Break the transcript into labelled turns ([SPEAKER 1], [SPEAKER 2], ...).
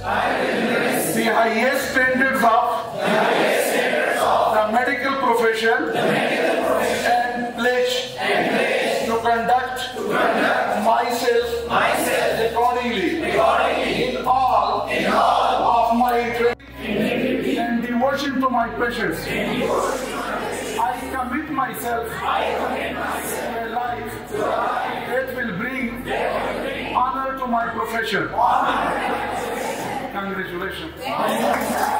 [SPEAKER 1] The highest standards of the medical profession and pledge to conduct myself accordingly in all of my training and devotion to my patients. I commit myself to a life that will bring honor to my profession. Congratulations.